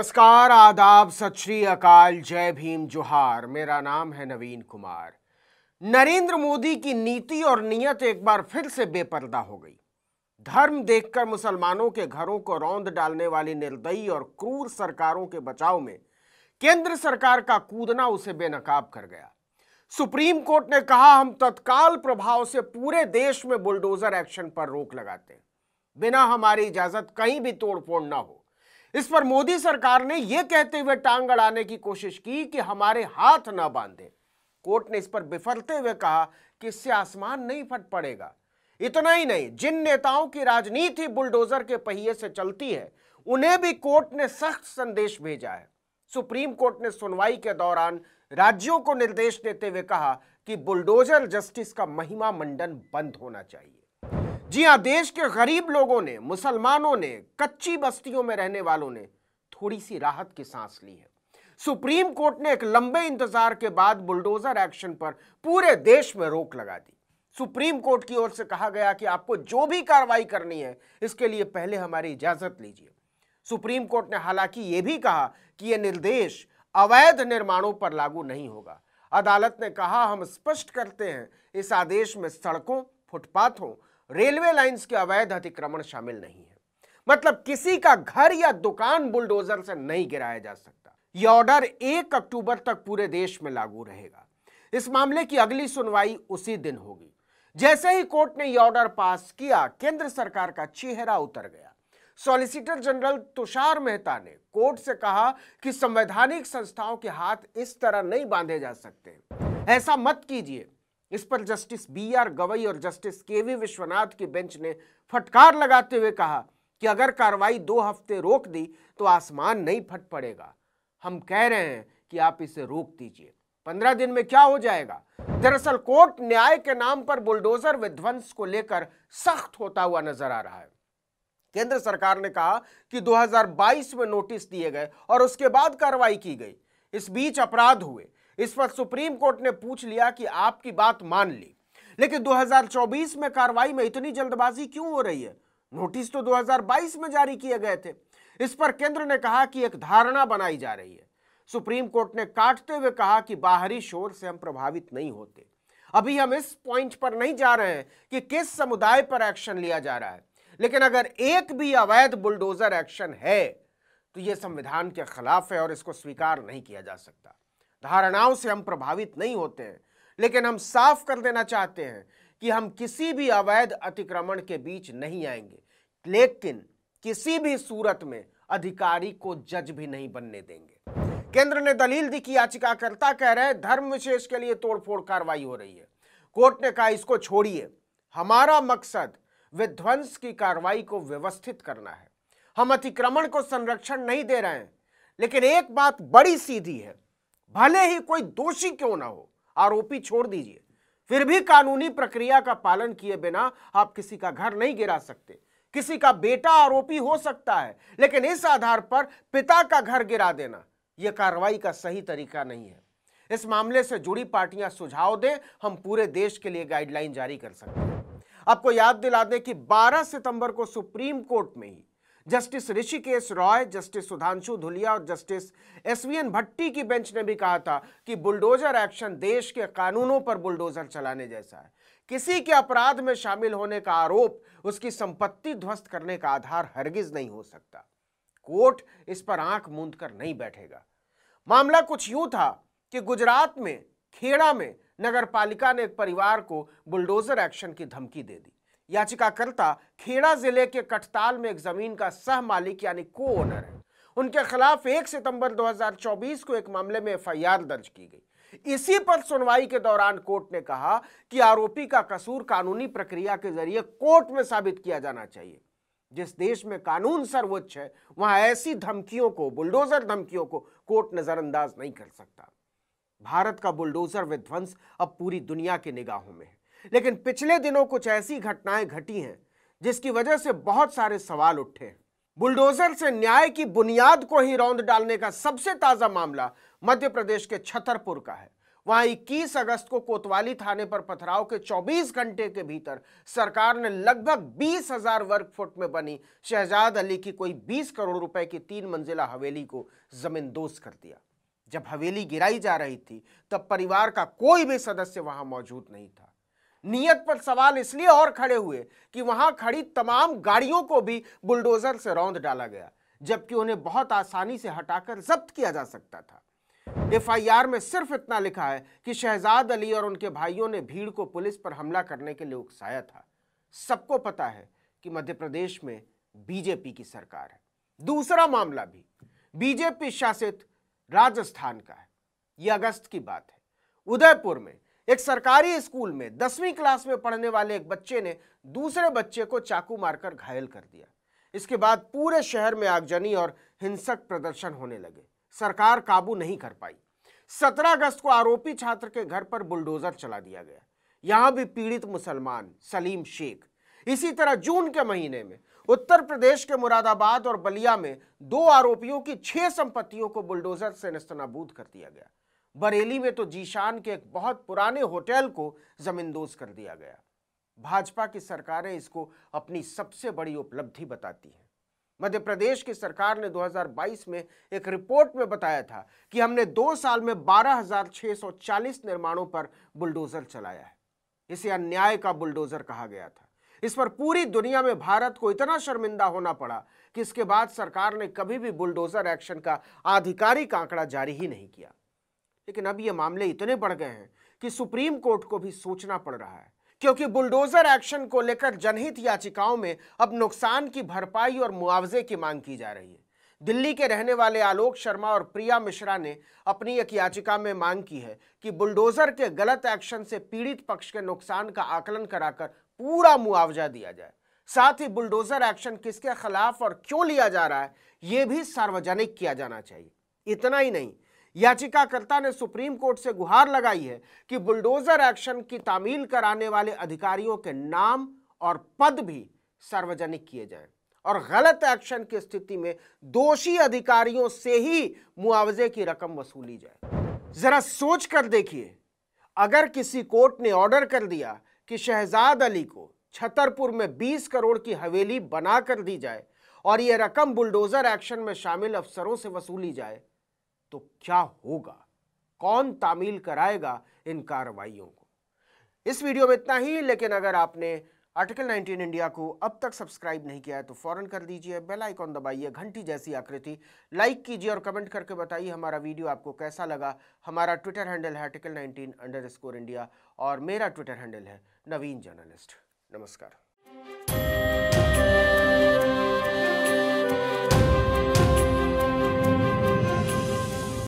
नमस्कार, आदाब, सत श्री अकाल, जय भीम जोहार। मेरा नाम है नवीन कुमार। नरेंद्र मोदी की नीति और नियत एक बार फिर से बेपर्दा हो गई। धर्म देखकर मुसलमानों के घरों को रौंद डालने वाली निर्दयी और क्रूर सरकारों के बचाव में केंद्र सरकार का कूदना उसे बेनकाब कर गया। सुप्रीम कोर्ट ने कहा, हम तत्काल प्रभाव से पूरे देश में बुलडोजर एक्शन पर रोक लगाते हैं। बिना हमारी इजाज़त कहीं भी तोड़फोड़ ना हो। इस पर मोदी सरकार ने यह कहते हुए टांग अड़ाने की कोशिश की कि हमारे हाथ न बांधे। कोर्ट ने इस पर बिफरते हुए कहा कि इससे आसमान नहीं फट पड़ेगा। इतना ही नहीं, जिन नेताओं की राजनीति बुलडोजर के पहिए से चलती है, उन्हें भी कोर्ट ने सख्त संदेश भेजा है। सुप्रीम कोर्ट ने सुनवाई के दौरान राज्यों को निर्देश देते हुए कहा कि बुलडोजर जस्टिस का महिमा मंडन बंद होना चाहिए। जी हाँ देश के गरीब लोगों ने, मुसलमानों ने, कच्ची बस्तियों में रहने वालों ने थोड़ी सी राहत की सांस ली है। सुप्रीम कोर्ट ने एक लंबे इंतज़ार के बाद बुलडोजर एक्शन पर पूरे देश में रोक लगा दी। सुप्रीम कोर्ट की ओर से कहा गया कि आपको जो भी कार्रवाई करनी है, इसके लिए पहले हमारी इजाज़त लीजिए। सुप्रीम कोर्ट ने हालाँकि यह भी कहा कि यह निर्देश अवैध निर्माणों पर लागू नहीं होगा। अदालत ने कहा, हम स्पष्ट करते हैं, इस आदेश में सड़कों, फुटपाथों रेलवे लाइंस के अवैध अतिक्रमण शामिल नहीं है। मतलब किसी का घर या दुकान बुलडोजर से नहीं गिराया जा सकता। यह ऑर्डर एक अक्टूबर तक पूरे देश में लागू रहेगा। इस मामले की अगली सुनवाई उसी दिन होगी। जैसे ही कोर्ट ने यह ऑर्डर पास किया, केंद्र सरकार का चेहरा उतर गया। सॉलिसिटर जनरल तुषार मेहता ने कोर्ट से कहा कि संवैधानिक संस्थाओं के हाथ इस तरह नहीं बांधे जा सकते। ऐसा मत कीजिए। इस पर जस्टिस बी आर गवई और जस्टिस के वी विश्वनाथ की बेंच ने फटकार लगाते हुए कहा कि अगर कार्रवाई दो हफ़्ते रोक दी तो आसमान नहीं फट पड़ेगा। हम कह रहे हैं कि आप इसे रोक दीजिए। पंद्रह दिन में क्या हो जाएगा? दरअसल कोर्ट न्याय के नाम पर बुलडोजर विध्वंस को लेकर सख्त होता हुआ नज़र आ रहा है। केंद्र सरकार ने कहा कि 2022 में नोटिस दिए गए और उसके बाद कार्रवाई की गई। इस बीच अपराध हुए। इस पर सुप्रीम कोर्ट ने पूछ लिया कि आपकी बात मान ली। लेकिन 2024 में कार्रवाई में इतनी जल्दबाजी क्यों हो रही है? नोटिस तो 2022 में जारी किए गए थे। इस पर केंद्र ने कहा कि एक धारणा बनाई जा रही है। सुप्रीम कोर्ट ने काटते हुए कहा कि बाहरी शोर से हम प्रभावित नहीं होते। अभी हम इस पॉइंट पर नहीं जा रहे हैं कि किस समुदाय पर एक्शन लिया जा रहा है। लेकिन अगर एक भी अवैध बुलडोजर एक्शन है तो यह संविधान के खिलाफ है और इसको स्वीकार नहीं किया जा सकता। धारणाओं से हम प्रभावित नहीं होते हैं, लेकिन हम साफ़ कर देना चाहते हैं कि हम किसी भी अवैध अतिक्रमण के बीच नहीं आएँगे, लेकिन किसी भी सूरत में अधिकारी को जज भी नहीं बनने देंगे। केंद्र ने दलील दी कि याचिकाकर्ता कह रहे हैं, धर्म विशेष के लिए तोड़फोड़ कार्रवाई हो रही है। कोर्ट ने कहा, इसको छोड़िए। हमारा मकसद विध्वंस की कार्रवाई को व्यवस्थित करना है। हम अतिक्रमण को संरक्षण नहीं दे रहे हैं, लेकिन एक बात बड़ी सीधी है। भले ही कोई दोषी क्यों ना हो, आरोपी छोड़ दीजिए। फिर भी कानूनी प्रक्रिया का पालन किए बिना आप किसी का घर नहीं गिरा सकते। किसी का बेटा आरोपी हो सकता है, लेकिन इस आधार पर पिता का घर गिरा देना यह कार्रवाई का सही तरीका नहीं है। इस मामले से जुड़ी पार्टियाँ सुझाव दें, हम पूरे देश के लिए गाइडलाइन जारी कर सकते हैं। आपको याद दिला दें कि 12 सितंबर को सुप्रीम कोर्ट में ही जस्टिस ऋषिकेश रॉय, जस्टिस सुधांशु धुलिया और जस्टिस एसवीएन भट्टी की बेंच ने भी कहा था कि बुलडोजर एक्शन देश के कानूनों पर बुलडोजर चलाने जैसा है। किसी के अपराध में शामिल होने का आरोप, उसकी संपत्ति ध्वस्त करने का आधार हरगिज नहीं हो सकता। कोर्ट इस पर आँख मूंद कर नहीं बैठेगा। मामला कुछ यूँ था कि गुजरात में, खेड़ा में नगर पालिका ने एक परिवार को बुलडोजर एक्शन की धमकी दे दी। याचिकाकर्ता खेड़ा ज़िले के कटताल में एक ज़मीन का सह मालिक यानी को ओनर है। उनके खिलाफ 1 सितंबर 2024 को एक मामले में एफआईआर दर्ज की गई। इसी पर सुनवाई के दौरान कोर्ट ने कहा कि आरोपी का कसूर कानूनी प्रक्रिया के ज़रिए कोर्ट में साबित किया जाना चाहिए। जिस देश में कानून सर्वोच्च है, वहाँ ऐसी धमकियों को, बुलडोजर धमकियों को कोर्ट नजरअंदाज नहीं कर सकता। भारत का बुलडोजर विध्वंस अब पूरी दुनिया की निगाहों में है। लेकिन पिछले दिनों कुछ ऐसी घटनाएँ घटी हैं, जिसकी वजह से बहुत सारे सवाल उठे हैं। बुलडोजर से न्याय की बुनियाद को ही रौंद डालने का सबसे ताज़ा मामला मध्य प्रदेश के छतरपुर का है। वहाँ 21 अगस्त को कोतवाली थाने पर पथराव के 24 घंटे के भीतर सरकार ने लगभग बीस हज़ार वर्ग फुट में बनी शहजाद अली की कोई 20 करोड़ रुपए की तीन मंजिला हवेली को ज़मीन दोस्त कर दिया। जब हवेली गिराई जा रही थी, तब परिवार का कोई भी सदस्य वहाँ मौजूद नहीं था। नियत पर सवाल इसलिए और खड़े हुए कि वहाँ खड़ी तमाम गाड़ियों को भी बुलडोजर से रौंद डाला गया, जबकि उन्हें बहुत आसानी से हटाकर जब्त किया जा सकता था। एफआईआर में सिर्फ़ इतना लिखा है कि शहजाद अली और उनके भाइयों ने भीड़ को पुलिस पर हमला करने के लिए उकसाया था। सबको पता है कि मध्य प्रदेश में बीजेपी की सरकार है। दूसरा मामला भी, बीजेपी शासित राजस्थान का है। यह अगस्त की बात है। उदयपुर में एक सरकारी स्कूल में दसवीं क्लास में पढ़ने वाले एक बच्चे ने दूसरे बच्चे को चाकू मारकर घायल कर दिया। इसके बाद पूरे शहर में आगजनी और हिंसक प्रदर्शन होने लगे। सरकार काबू नहीं कर पाई। 17 अगस्त को आरोपी छात्र के घर पर बुलडोजर चला दिया गया। यहाँ भी पीड़ित मुसलमान सलीम शेख। इसी तरह जून के महीने में उत्तर प्रदेश के मुरादाबाद और बलिया में दो आरोपियों की छह संपत्तियों को बुलडोजर से नस्तनाबूद कर दिया गया। बरेली में तो जीशान के एक बहुत पुराने होटल को जमींदोज कर दिया गया। भाजपा की सरकारें इसको अपनी सबसे बड़ी उपलब्धि बताती हैं। मध्य प्रदेश की सरकार ने 2022 में एक रिपोर्ट में बताया था कि हमने दो साल में 12,640 निर्माणों पर बुलडोजर चलाया है। इसे अन्याय का बुलडोजर कहा गया था। इस पर पूरी दुनिया में भारत को इतना शर्मिंदा होना पड़ा कि इसके बाद सरकार ने कभी भी बुलडोजर एक्शन का आधिकारिक आंकड़ा जारी ही नहीं किया। लेकिन अब ये मामले इतने बढ़ गए हैं कि सुप्रीम कोर्ट को भी सोचना पड़ रहा है, क्योंकि बुलडोजर एक्शन को लेकर जनहित याचिकाओं में अब नुकसान की भरपाई और मुआवजे की मांग की जा रही है। दिल्ली के रहने वाले आलोक शर्मा और प्रिया मिश्रा ने अपनी एक याचिका में मांग की है कि बुलडोजर के गलत एक्शन से पीड़ित पक्ष के नुकसान का आकलन कराकर पूरा मुआवजा दिया जाए। साथ ही बुलडोजर एक्शन किसके खिलाफ और क्यों लिया जा रहा है यह भी सार्वजनिक किया जाना चाहिए। इतना ही नहीं याचिकाकर्ता ने सुप्रीम कोर्ट से गुहार लगाई है कि बुलडोजर एक्शन की तामील कराने वाले अधिकारियों के नाम और पद भी सार्वजनिक किए जाएँ और गलत एक्शन की स्थिति में दोषी अधिकारियों से ही मुआवजे की रकम वसूली जाए। जरा सोच कर देखिए, अगर किसी कोर्ट ने ऑर्डर कर दिया कि शहजाद अली को छतरपुर में 20 करोड़ की हवेली बना कर दी जाए और यह रकम बुलडोजर एक्शन में शामिल अफसरों से वसूली जाए तो क्या होगा? कौन तामील कराएगा इन कार्रवाइयों को? इस वीडियो में इतना ही, लेकिन अगर आपने आर्टिकल 19 इंडिया को अब तक सब्सक्राइब नहीं किया है तो फ़ौरन कर दीजिए बेल आइकॉन दबाइए, घंटी जैसी आकृति लाइक कीजिए और कमेंट करके बताइए हमारा वीडियो आपको कैसा लगा। हमारा ट्विटर हैंडल है आर्टिकल 19 अंडर इंडिया और मेरा ट्विटर हैंडल है नवीन जर्नलिस्ट। नमस्कार।